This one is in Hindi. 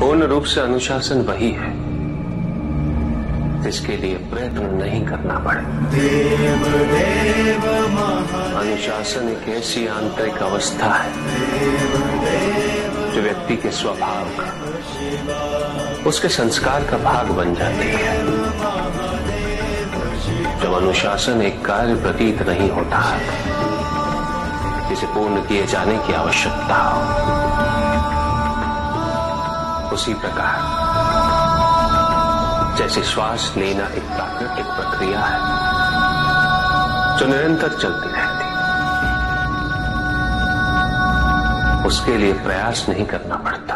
पूर्ण रूप से अनुशासन वही है। जिसके लिए प्रयत्न नहीं करना पड़े। देव देव अनुशासन एक ऐसी आंतरिक अवस्था है, जो व्यक्ति के स्वभाव का, उसके संस्कार का भाग बन जाती है। जब अनुशासन एक कार्य प्रतीत नहीं होता है जिसे पूर्ण किए जाने की आवश्यकता हो उसी प्रकार, जैसे श्वास लेना एक प्राकृतिक प्रक्रिया है, जो निरंतर चलती रहती उसके लिए प्रयास नहीं करना पड़ता।